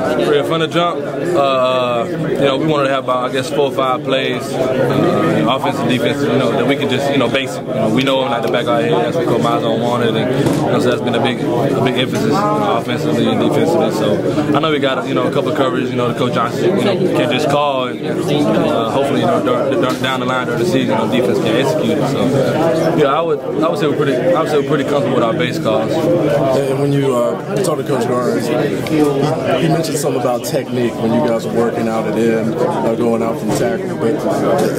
Real from the jump, uh, you know, we wanted to have about I guess four or five plays, uh, offense and defense, you know, that we can just you know base it. You know, we know them the back of our head. That's what Coach Malzahn wanted, and you know, so that's been a big a big emphasis you know, offensively and defensively. So I know we got you know a couple of coverages. You know, the Coach Johnson you know can just call and uh, hopefully you know down the line during the season, know, defense can execute it. So yeah, I would I would say we're pretty I would say we're pretty comfortable with our base calls. And when you uh, talk to Coach Garner, he, he, mentioned something about technique when you guys are working out at end, uh, going out from tackle. But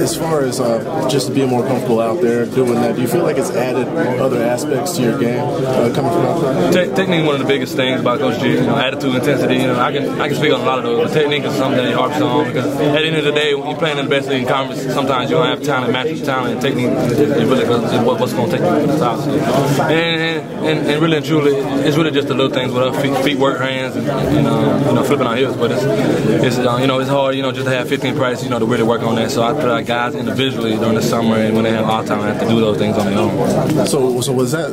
as far as uh, just being more comfortable out there doing that, do you feel like it's added other aspects to your game uh, coming from outside? Te- technique, one of the biggest things about Coach G. You know, attitude, intensity. You know, I can I can speak on a lot of those. But technique is something that he harps on because at the end of the day, when you're playing in the best league in conference, sometimes you don't have talent matches talent, and technique really what's going to take you to the top. And, and, and, really and truly, it's really just the little things with feet, feet work, hands, and, and um, you know, flipping our hips. But it's, it's uh, you know, it's hard, you know, just to have 15 practice, you know, to really work on that. So I put our guys individually during the summer, and when they have off time, I have to do those things on their own. So, so was that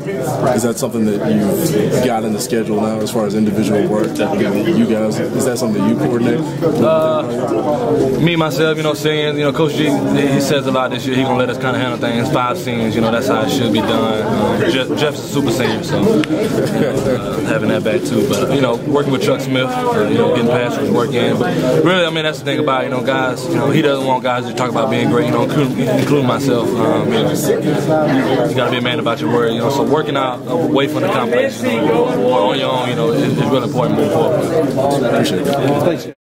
is that something that you got in the schedule now, as far as individual work? You guys, is that something that you coordinate? Uh, me myself, you know, saying, you know, Coach G, he says a lot this year. He gonna let us kind of handle things. Five scenes, you know, that's how it should be done. Um, Jeff, Jeff's a super senior, so uh, having that back too. But you know, working with Chuck Smith, uh, you know, getting past his work in. But really, I mean, that's the thing about you know, guys. You know, he doesn't want guys to talk about being great. You know, including, myself. Um, you, know, you got to be a man about your word. You know, so working out away from the complex, you know, or on your own, you know, is, is really important moving forward. Appreciate it.